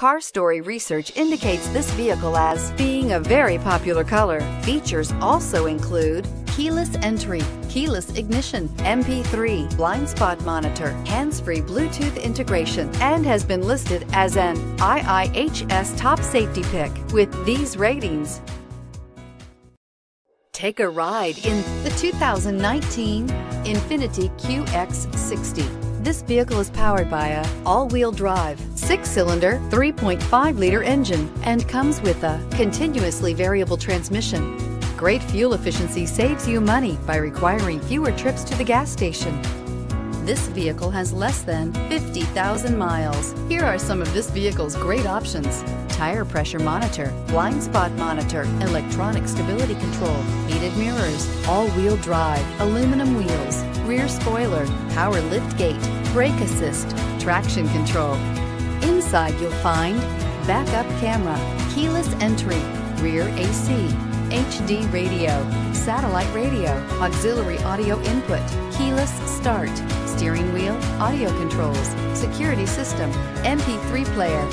Car Story research indicates this vehicle as being a very popular color. Features also include keyless entry, keyless ignition, MP3, blind spot monitor, hands-free Bluetooth integration, and has been listed as an IIHS top safety pick with these ratings. Take a ride in the 2019 Infiniti QX60. This vehicle is powered by a all-wheel drive, six-cylinder, 3.5-liter engine and comes with a continuously variable transmission. Great fuel efficiency saves you money by requiring fewer trips to the gas station. This vehicle has less than 50,000 miles. Here are some of this vehicle's great options. Tire pressure monitor, blind spot monitor, electronic stability control, heated mirrors, all-wheel drive, aluminum wheels, spoiler, power lift gate, brake assist, traction control. Inside you'll find backup camera, keyless entry, rear AC, HD radio, satellite radio, auxiliary audio input, keyless start, steering wheel, audio controls, security system, MP3 player,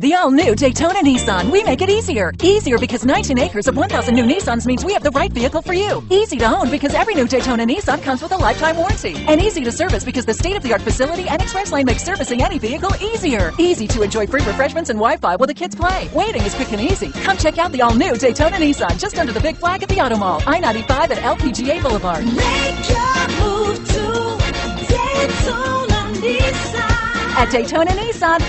The all-new Daytona Nissan. We make it easier. Easier because 19 acres of 1,000 new Nissans means we have the right vehicle for you. Easy to own because every new Daytona Nissan comes with a lifetime warranty. And easy to service because the state-of-the-art facility and express lane makes servicing any vehicle easier. Easy to enjoy free refreshments and Wi-Fi while the kids play. Waiting is quick and easy. Come check out the all-new Daytona Nissan just under the big flag at the Auto Mall. I-95 at LPGA Boulevard. Make your move to Daytona Nissan. At Daytona Nissan,